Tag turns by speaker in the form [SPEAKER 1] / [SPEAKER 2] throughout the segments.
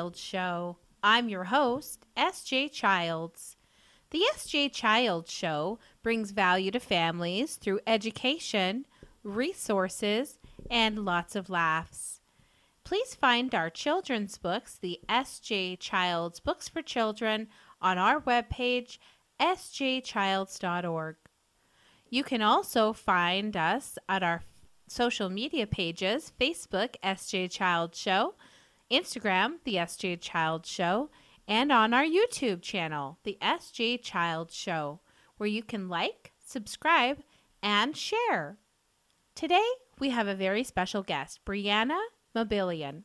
[SPEAKER 1] SJ Childs Show. I'm your host, SJ Childs. The SJ Childs Show brings value to families through education, resources, and lots of laughs. Please find our children's books, the SJ Childs Books for Children, on our webpage, sjchilds.org. You can also find us at our social media pages Facebook, SJ Child Show, Instagram, The SJ Child Show, and on our YouTube channel, The SJ Child Show, where you can like, subscribe, and share. Today, we have a very special guest, Brianna Mobilian.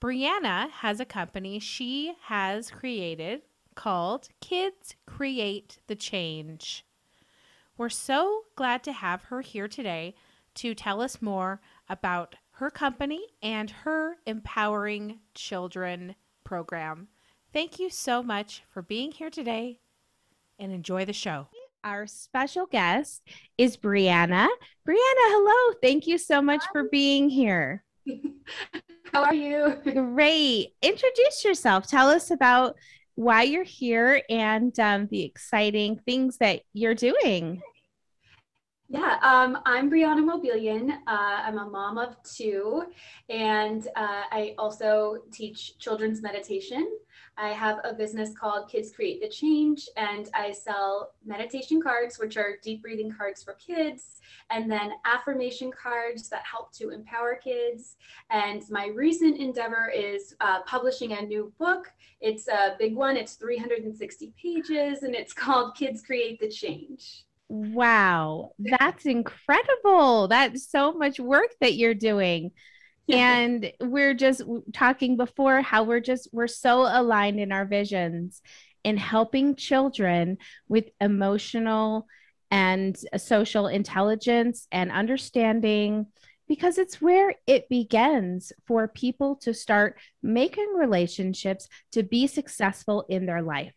[SPEAKER 1] Brianna has a company she has created called Kids Create the Change. We're so glad to have her here today to tell us more about her company and her Empowering Children program. Thank you so much for being here today and enjoy the show. Our special guest is Brianna. Brianna, hello. Thank you so much for being here.
[SPEAKER 2] How are you?
[SPEAKER 1] Great. Introduce yourself. Tell us about why you're here and um, the exciting things that you're doing.
[SPEAKER 2] Yeah, um, I'm Brianna Mobilian. Uh, I'm a mom of two, and uh, I also teach children's meditation. I have a business called Kids Create the Change, and I sell meditation cards, which are deep breathing cards for kids, and then affirmation cards that help to empower kids. And my recent endeavor is uh, publishing a new book. It's a big one, it's 360 pages, and it's called Kids Create the Change.
[SPEAKER 1] Wow, that's incredible. That's so much work that you're doing. and we're just talking before how we're just we're so aligned in our visions in helping children with emotional and social intelligence and understanding because it's where it begins for people to start making relationships to be successful in their life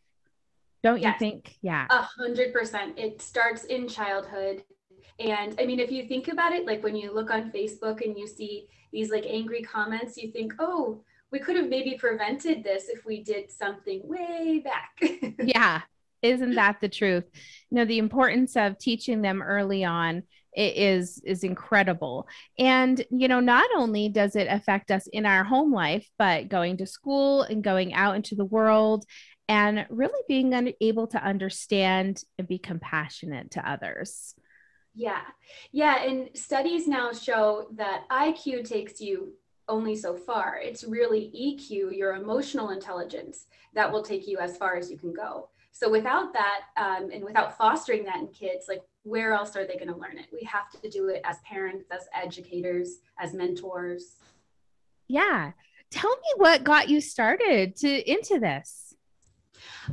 [SPEAKER 1] don't yes. you think? Yeah.
[SPEAKER 2] A hundred percent. It starts in childhood. And I mean, if you think about it, like when you look on Facebook and you see these like angry comments, you think, oh, we could have maybe prevented this if we did something way back.
[SPEAKER 1] yeah. Isn't that the truth? You know, the importance of teaching them early on is is incredible and you know not only does it affect us in our home life but going to school and going out into the world and really being able to understand and be compassionate to others.
[SPEAKER 2] Yeah. Yeah. And studies now show that IQ takes you only so far. It's really EQ, your emotional intelligence, that will take you as far as you can go. So without that, um, and without fostering that in kids, like where else are they going to learn it? We have to do it as parents, as educators, as mentors.
[SPEAKER 1] Yeah. Tell me what got you started to into this.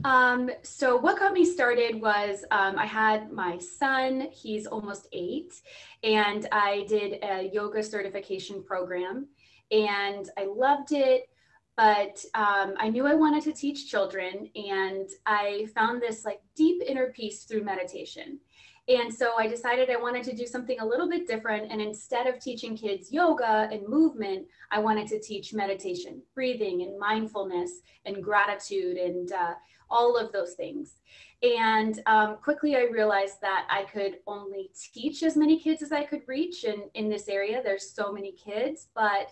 [SPEAKER 2] Um, so what got me started was um, I had my son, he's almost eight, and I did a yoga certification program and I loved it. But um, I knew I wanted to teach children, and I found this like deep inner peace through meditation. And so I decided I wanted to do something a little bit different. And instead of teaching kids yoga and movement, I wanted to teach meditation, breathing, and mindfulness, and gratitude, and uh, all of those things. And um, quickly I realized that I could only teach as many kids as I could reach. And in this area, there's so many kids, but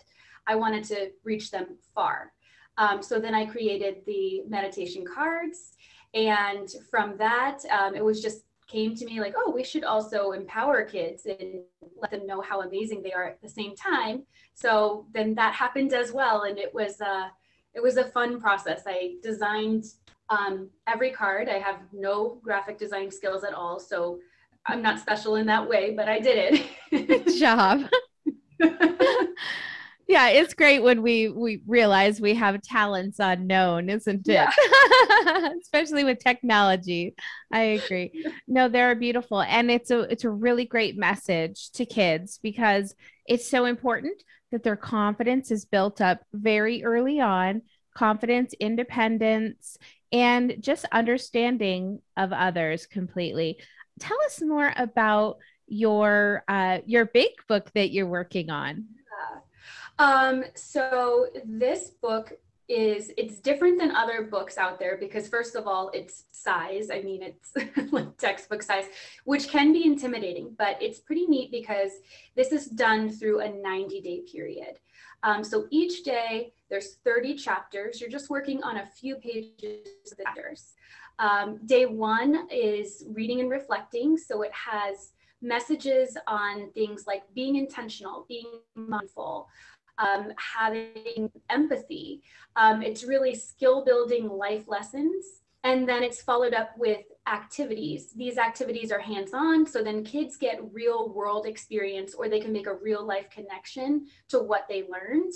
[SPEAKER 2] I wanted to reach them far. Um, so then I created the meditation cards. And from that, um, it was just came to me like, oh, we should also empower kids and let them know how amazing they are at the same time. So then that happened as well. And it was, uh, it was a fun process. I designed um, every card. I have no graphic design skills at all, so I'm not special in that way, but I did
[SPEAKER 1] it. Good job. yeah, it's great when we we realize we have talents unknown, isn't it? Yeah. Especially with technology. I agree. No, they're beautiful, and it's a it's a really great message to kids because it's so important that their confidence is built up very early on confidence, independence, and just understanding of others completely. Tell us more about your uh, your bake book that you're working on.
[SPEAKER 2] Um, so this book is it's different than other books out there because first of all it's size. I mean it's like textbook size which can be intimidating but it's pretty neat because this is done through a 90 day period. Um, so each day there's 30 chapters. You're just working on a few pages of the chapters. Um, day one is reading and reflecting. So it has messages on things like being intentional being mindful um, having empathy. Um, it's really skill building life lessons. And then it's followed up with activities. These activities are hands on, so then kids get real world experience or they can make a real life connection to what they learned.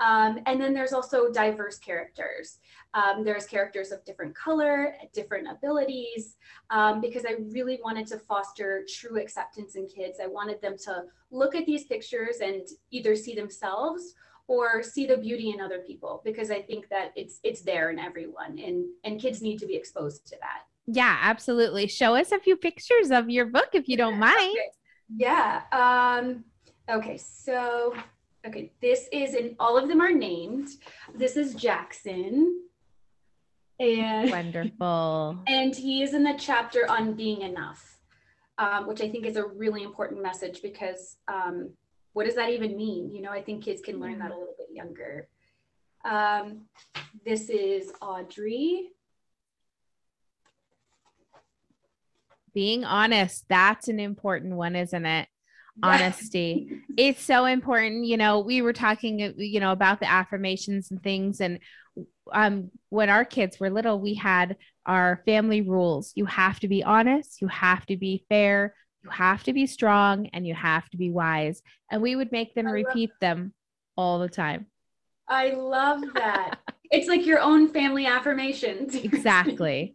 [SPEAKER 2] Um, and then there's also diverse characters. Um, there's characters of different color, different abilities, um, because I really wanted to foster true acceptance in kids. I wanted them to look at these pictures and either see themselves or see the beauty in other people because I think that it's it's there in everyone and and kids need to be exposed to that.
[SPEAKER 1] Yeah, absolutely. Show us a few pictures of your book if you don't mind.
[SPEAKER 2] Okay. Yeah. Um okay, so okay, this is in all of them are named. This is Jackson. And
[SPEAKER 1] wonderful.
[SPEAKER 2] And he is in the chapter on being enough. Um, which I think is a really important message because um, what does that even mean? You know, I think kids can learn that a little bit younger. Um, this is Audrey.
[SPEAKER 1] Being honest, that's an important one, isn't it? Honesty. it's so important. You know, we were talking, you know, about the affirmations and things. And um, when our kids were little, we had our family rules. You have to be honest, you have to be fair, you have to be strong and you have to be wise. And we would make them I repeat them all the time.
[SPEAKER 2] I love that. it's like your own family affirmations.
[SPEAKER 1] exactly.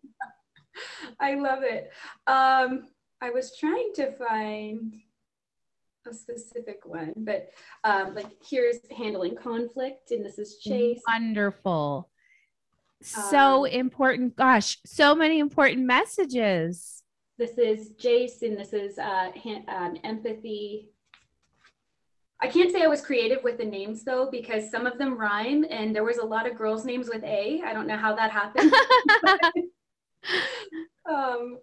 [SPEAKER 2] I love it. Um, I was trying to find a specific one, but um, like here's handling conflict, and this is Chase.
[SPEAKER 1] Wonderful. So um, important. Gosh, so many important messages.
[SPEAKER 2] This is Jason. This is uh, um, empathy. I can't say I was creative with the names though, because some of them rhyme and there was a lot of girls' names with A. I don't know how that happened. um,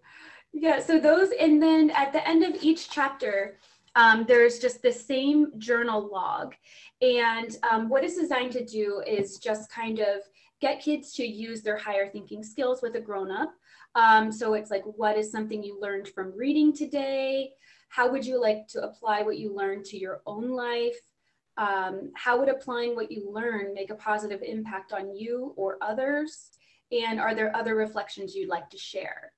[SPEAKER 2] yeah, so those, and then at the end of each chapter, um, there's just the same journal log. And um, what it's designed to do is just kind of get kids to use their higher thinking skills with a grown up um, so it's like, what is something you learned from reading today? How would you like to apply what you learned to your own life? Um, how would applying what you learn make a positive impact on you or others? And are there other reflections you'd like to share?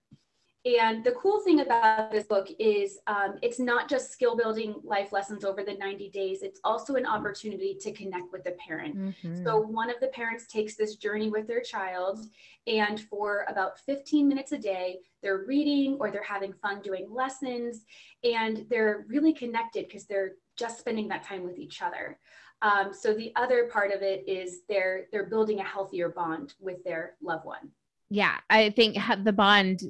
[SPEAKER 2] And the cool thing about this book is um, it's not just skill building life lessons over the 90 days, it's also an opportunity to connect with the parent. Mm-hmm. So, one of the parents takes this journey with their child, and for about 15 minutes a day, they're reading or they're having fun doing lessons, and they're really connected because they're just spending that time with each other. Um, so the other part of it is they're they're building a healthier bond with their loved one.
[SPEAKER 1] Yeah, I think the bond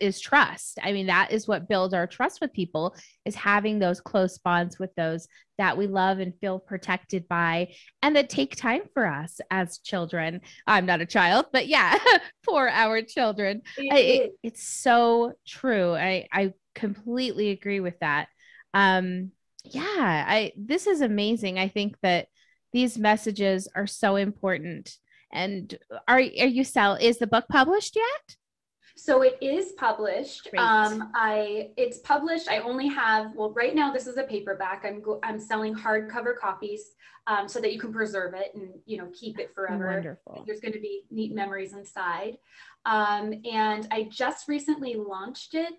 [SPEAKER 1] is trust. I mean, that is what builds our trust with people is having those close bonds with those that we love and feel protected by and that take time for us as children. I'm not a child, but yeah, for our children. It, it, it's so true. I, I completely agree with that. Um, yeah, I this is amazing. I think that these messages are so important. And are are you sell is the book published yet?
[SPEAKER 2] So it is published. Um, I it's published. I only have well right now. This is a paperback. I'm go, I'm selling hardcover copies um, so that you can preserve it and you know keep it forever.
[SPEAKER 1] Wonderful.
[SPEAKER 2] There's going to be neat memories inside. Um, and I just recently launched it.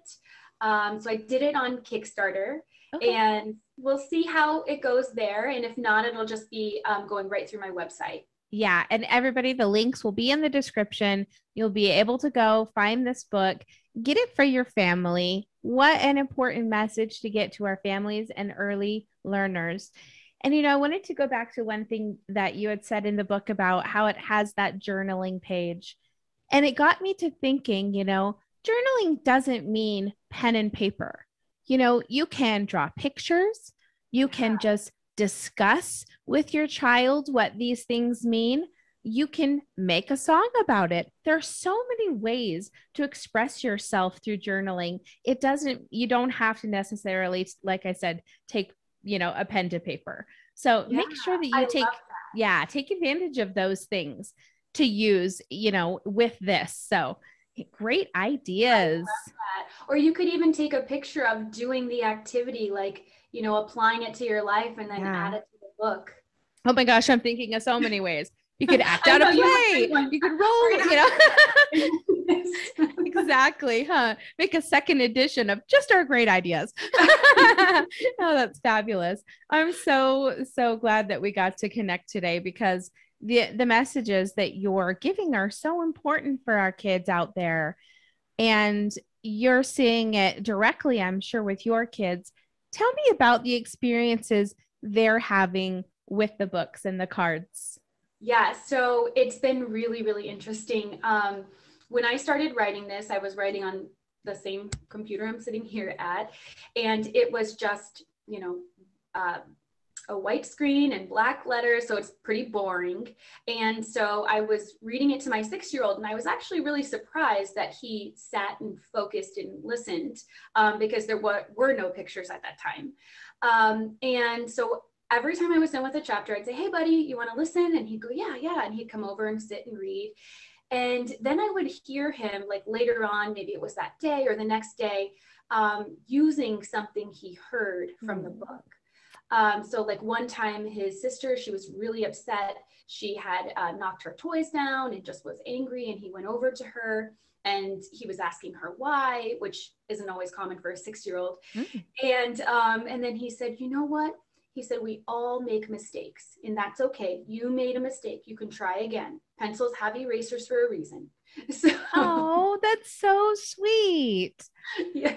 [SPEAKER 2] Um, so I did it on Kickstarter, okay. and we'll see how it goes there. And if not, it'll just be um, going right through my website
[SPEAKER 1] yeah and everybody the links will be in the description. You'll be able to go find this book get it for your family. What an important message to get to our families and early learners. And you know i wanted to go back to one thing that you had said in the book about how it has that journaling page. And it got me to thinking you know journaling doesn't mean pen and paper. You know you can draw pictures. You can just discuss with your child what these things mean you can make a song about it. There are so many ways to express yourself through journaling. It doesn't, you don't have to necessarily, like I said, take, you know, a pen to paper. So yeah, make sure that you I take, that. yeah, take advantage of those things to use, you know, with this. So great ideas.
[SPEAKER 2] Or you could even take a picture of doing the activity, like, you know, applying it to your life and then yeah. add it to the book.
[SPEAKER 1] Oh my gosh, I'm thinking of so many ways. You could act out a play. You, you could roll, you know. exactly, huh? Make a second edition of just our great ideas. oh, that's fabulous. I'm so so glad that we got to connect today because the the messages that you're giving are so important for our kids out there. And you're seeing it directly, I'm sure, with your kids. Tell me about the experiences they're having with the books and the cards.
[SPEAKER 2] Yeah, so it's been really, really interesting. Um, when I started writing this, I was writing on the same computer I'm sitting here at, and it was just, you know, uh, a white screen and black letters, so it's pretty boring. And so I was reading it to my six year old, and I was actually really surprised that he sat and focused and listened um, because there were, were no pictures at that time. Um, and so every time I was done with a chapter, I'd say, Hey, buddy, you want to listen? And he'd go, Yeah, yeah. And he'd come over and sit and read. And then I would hear him, like later on, maybe it was that day or the next day, um, using something he heard from mm the book. Um, so, like one time, his sister, she was really upset. She had uh, knocked her toys down and just was angry. And he went over to her and he was asking her why, which isn't always common for a six year old. mm And, um, and then he said, You know what? He said, We all make mistakes, and that's okay. You made a mistake. You can try again. Pencils have erasers for a reason.
[SPEAKER 1] So, oh, that's so sweet.
[SPEAKER 2] Yeah.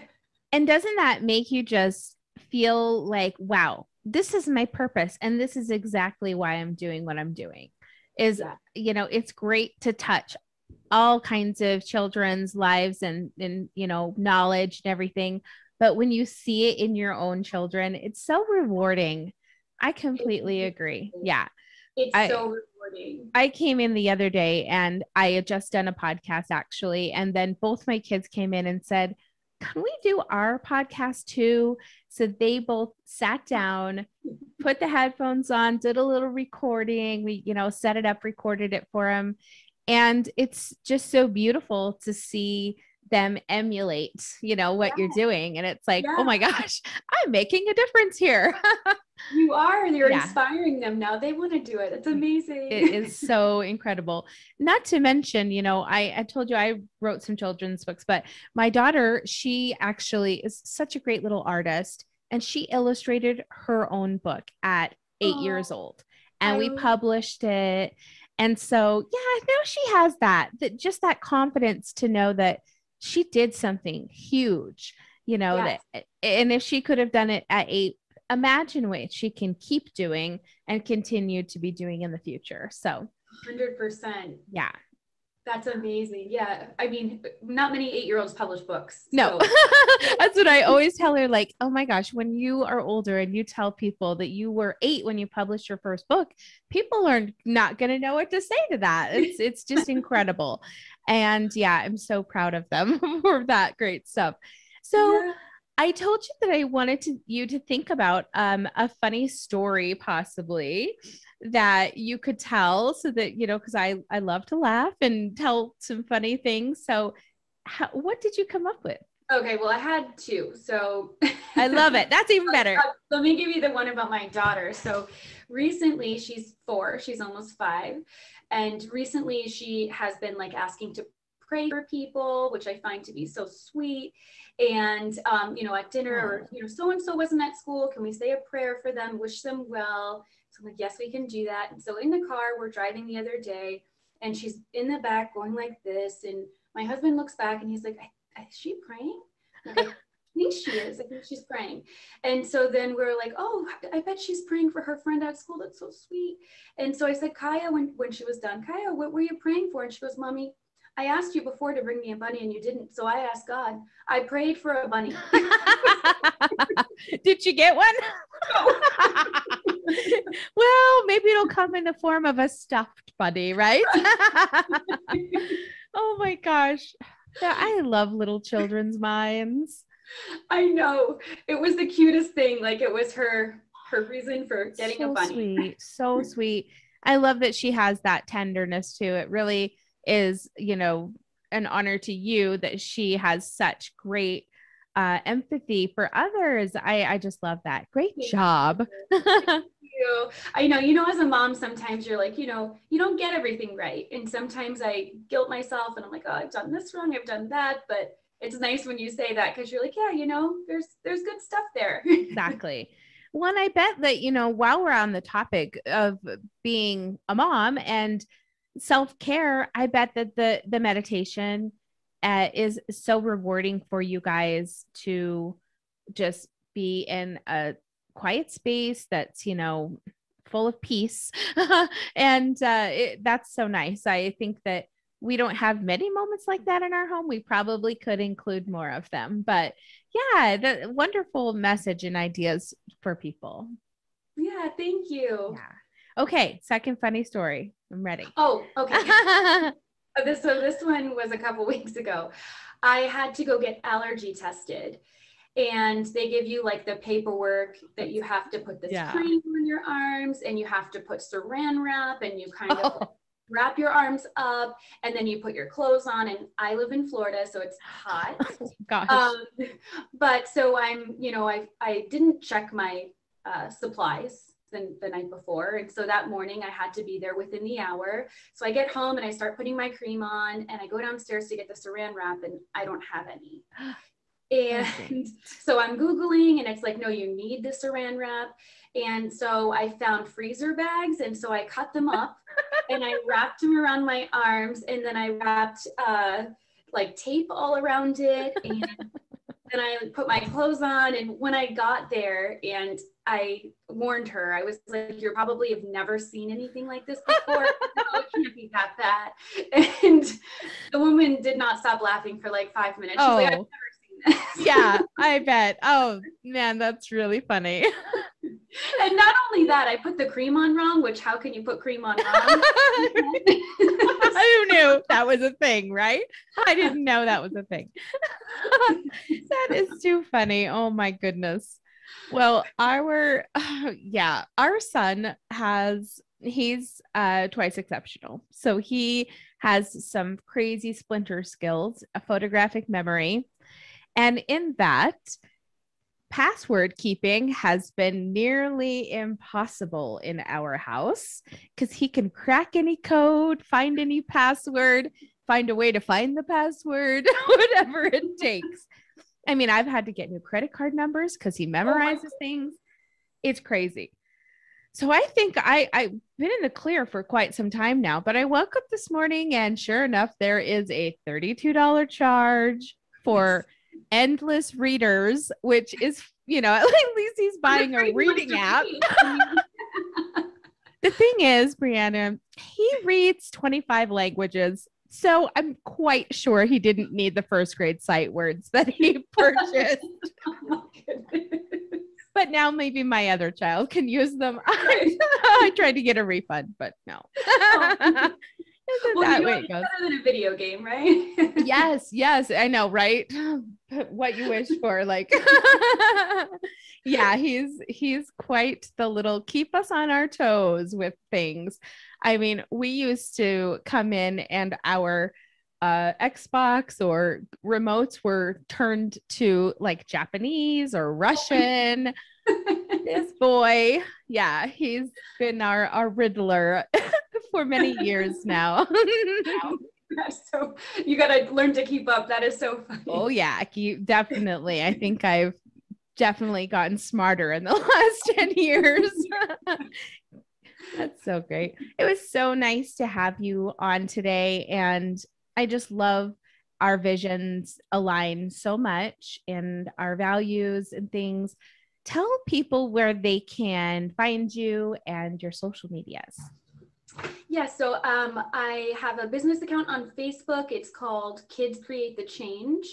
[SPEAKER 1] And doesn't that make you just feel like, wow, this is my purpose, and this is exactly why I'm doing what I'm doing? Is, yeah. you know, it's great to touch all kinds of children's lives and and you know knowledge and everything but when you see it in your own children, it's so rewarding. I completely agree. Yeah.
[SPEAKER 2] It's I, so rewarding.
[SPEAKER 1] I came in the other day and I had just done a podcast actually. And then both my kids came in and said, Can we do our podcast too? So they both sat down, put the headphones on, did a little recording. We, you know, set it up, recorded it for them. And it's just so beautiful to see them emulate, you know, what yeah. you're doing. And it's like, yeah. oh my gosh, I'm making a difference here.
[SPEAKER 2] you are. You're yeah. inspiring them now. They want to do it. It's amazing.
[SPEAKER 1] it is so incredible. Not to mention, you know, I, I told you I wrote some children's books, but my daughter, she actually is such a great little artist. And she illustrated her own book at eight oh, years old. And I we published it. And so, yeah, now she has that, that just that confidence to know that she did something huge, you know, yes. that, and if she could have done it at eight, imagine what she can keep doing and continue to be doing in the future. So,
[SPEAKER 2] 100%.
[SPEAKER 1] Yeah.
[SPEAKER 2] That's amazing. Yeah. I mean, not many eight year olds publish books.
[SPEAKER 1] No, so. that's what I always tell her. Like, oh my gosh, when you are older and you tell people that you were eight when you published your first book, people are not going to know what to say to that. It's, it's just incredible. And yeah, I'm so proud of them for that great stuff. So, yeah. I told you that I wanted to, you to think about um, a funny story, possibly that you could tell, so that you know, because I I love to laugh and tell some funny things. So, how, what did you come up with?
[SPEAKER 2] Okay, well, I had two. So
[SPEAKER 1] I love it. That's even better.
[SPEAKER 2] Let me give you the one about my daughter. So recently, she's four, she's almost five. And recently, she has been like asking to pray for people, which I find to be so sweet. And, um, you know, at dinner, or, you know, so and so wasn't at school. Can we say a prayer for them, wish them well? So I'm like, yes, we can do that. And so in the car, we're driving the other day, and she's in the back going like this. And my husband looks back and he's like, is she praying? Like, I think she is. I think she's praying. And so then we're like, oh, I bet she's praying for her friend at school. That's so sweet. And so I said, Kaya, when, when she was done, Kaya, what were you praying for? And she goes, Mommy, I asked you before to bring me a bunny and you didn't. So I asked God. I prayed for a bunny.
[SPEAKER 1] Did you get one? Well, maybe it'll come in the form of a stuffed bunny, right? oh my gosh. Yeah, I love little children's minds.
[SPEAKER 2] I know. It was the cutest thing. Like it was her her reason for getting
[SPEAKER 1] so
[SPEAKER 2] a bunny.
[SPEAKER 1] Sweet. So sweet. I love that she has that tenderness too. It really is, you know, an honor to you that she has such great uh, empathy for others. I, I just love that. Great Thank job.
[SPEAKER 2] You. I know, you know, as a mom, sometimes you're like, you know, you don't get everything right. And sometimes I guilt myself and I'm like, oh, I've done this wrong, I've done that. But it's nice when you say that because you're like, yeah, you know, there's there's good stuff there.
[SPEAKER 1] exactly. Well, and I bet that, you know, while we're on the topic of being a mom and self-care, I bet that the the meditation uh, is so rewarding for you guys to just be in a quiet space that's, you know, full of peace. and uh, it, that's so nice. I think that we don't have many moments like that in our home. We probably could include more of them, but yeah, the wonderful message and ideas for people.
[SPEAKER 2] Yeah, thank you.
[SPEAKER 1] Yeah. Okay, second funny story. I'm ready.
[SPEAKER 2] Oh, okay. this so this one was a couple weeks ago. I had to go get allergy tested. And they give you like the paperwork that you have to put this yeah. cream on your arms and you have to put saran wrap and you kind of oh wrap your arms up and then you put your clothes on and i live in florida so it's hot
[SPEAKER 1] Gosh. Um,
[SPEAKER 2] but so i'm you know i i didn't check my uh, supplies the, the night before and so that morning i had to be there within the hour so i get home and i start putting my cream on and i go downstairs to get the saran wrap and i don't have any and so i'm googling and it's like no you need the saran wrap and so I found freezer bags. And so I cut them up and I wrapped them around my arms. And then I wrapped uh, like tape all around it. And then I put my clothes on. And when I got there and I warned her, I was like, you probably have never seen anything like this before. no, it can't be that bad. And the woman did not stop laughing for like five minutes. She's oh. like,
[SPEAKER 1] yeah, I bet. Oh man, that's really funny.
[SPEAKER 2] and not only that, I put the cream on wrong, which how can you put cream on wrong?
[SPEAKER 1] I knew that was a thing, right? I didn't know that was a thing. that is too funny. Oh my goodness. Well, our uh, yeah, our son has he's uh twice exceptional. So he has some crazy splinter skills, a photographic memory, and in that, password keeping has been nearly impossible in our house because he can crack any code, find any password, find a way to find the password, whatever it takes. I mean, I've had to get new credit card numbers because he oh memorizes oh things. It's crazy. So I think I, I've been in the clear for quite some time now, but I woke up this morning and sure enough, there is a $32 charge for endless readers, which is, you know, at least he's buying a reading app. the thing is, Brianna, he reads 25 languages. So I'm quite sure he didn't need the first grade sight words that he purchased. oh but now maybe my other child can use them. I, I tried to get a refund, but no. Oh
[SPEAKER 2] well, that way it goes. Better than a video game, right?
[SPEAKER 1] yes, yes, I know, right? what you wish for, like, yeah, he's he's quite the little keep us on our toes with things. I mean, we used to come in and our uh, Xbox or remotes were turned to like Japanese or Russian. this boy, yeah, he's been our our Riddler for many years now.
[SPEAKER 2] so you got to learn to keep up. That is so funny.
[SPEAKER 1] Oh yeah, keep, definitely. I think I've definitely gotten smarter in the last 10 years. That's so great. It was so nice to have you on today and I just love our visions align so much and our values and things. Tell people where they can find you and your social medias.
[SPEAKER 2] Yeah, so um, I have a business account on Facebook. It's called Kids Create the Change,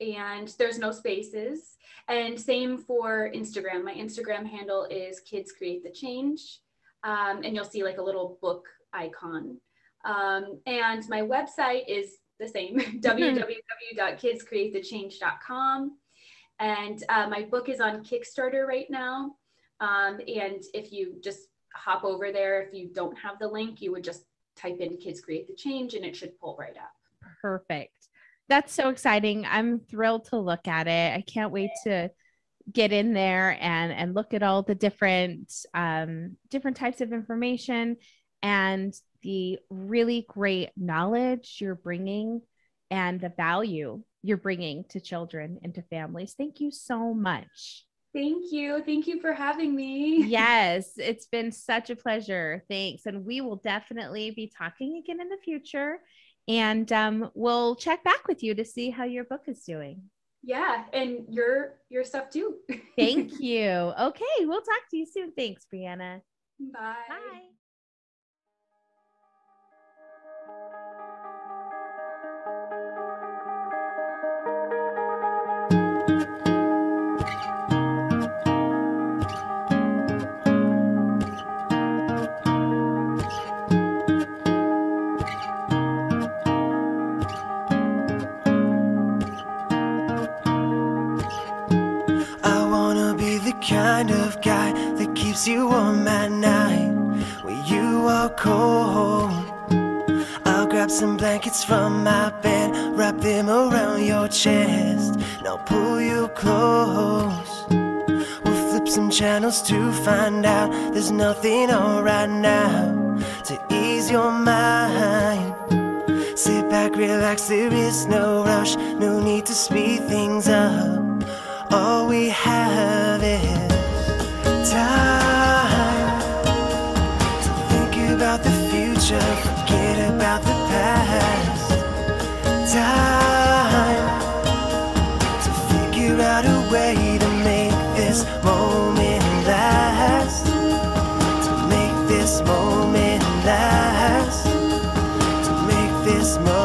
[SPEAKER 2] and there's no spaces. And same for Instagram. My Instagram handle is Kids Create the Change. Um, and you'll see like a little book icon. Um, and my website is the same www.kidscreatethechange.com. And uh, my book is on Kickstarter right now. Um, and if you just hop over there, if you don't have the link, you would just type in Kids Create the Change and it should pull right up.
[SPEAKER 1] Perfect. That's so exciting. I'm thrilled to look at it. I can't wait to get in there and and look at all the different um, different types of information and the really great knowledge you're bringing and the value you're bringing to children and to families. Thank you so much.
[SPEAKER 2] Thank you. Thank you for having me.
[SPEAKER 1] Yes, it's been such a pleasure. Thanks. And we will definitely be talking again in the future. And um, we'll check back with you to see how your book is doing.
[SPEAKER 2] Yeah, and your your stuff too.
[SPEAKER 1] Thank you. Okay, we'll talk to you soon. Thanks, Brianna.
[SPEAKER 2] Bye.
[SPEAKER 1] Bye.
[SPEAKER 3] Kind of guy that keeps you warm at night when you are cold. I'll grab some blankets from my bed, wrap them around your chest, and I'll pull you close. We'll flip some channels to find out there's nothing on right now to ease your mind. Sit back, relax, there is no rush, no need to speed things up. All we have is time to think about the future, forget about the past. Time to figure out a way to make this moment last. To make this moment last. To make this moment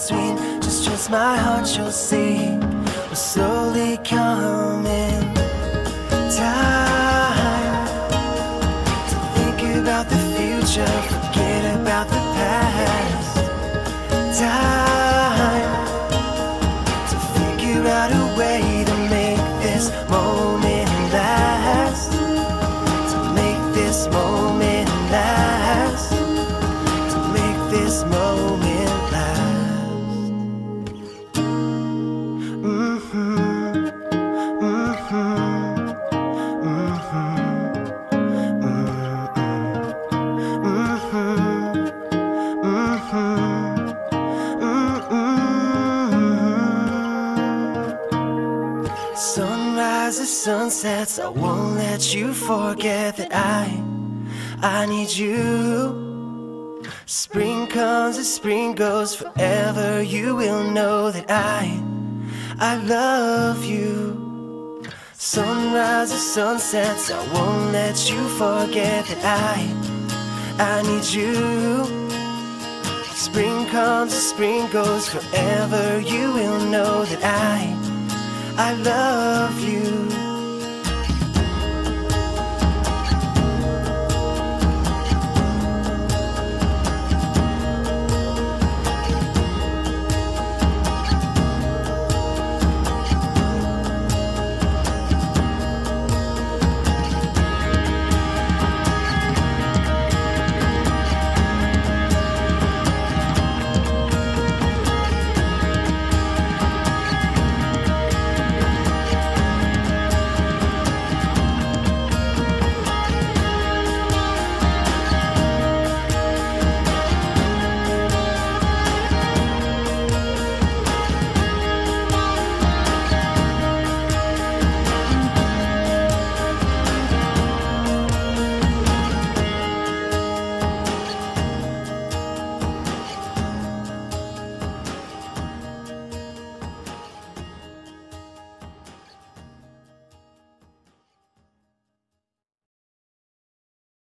[SPEAKER 3] between, just trust my heart, you'll see. We're slowly coming. Time to think about the future, forget about the past. Time Sunrises, sunsets, I won't let you forget that I, I need you. Spring comes as spring goes, forever you will know that I, I love you. Sunrises, sunsets, I won't let you forget that I, I need you. Spring comes as spring goes, forever you will know that I, I love you.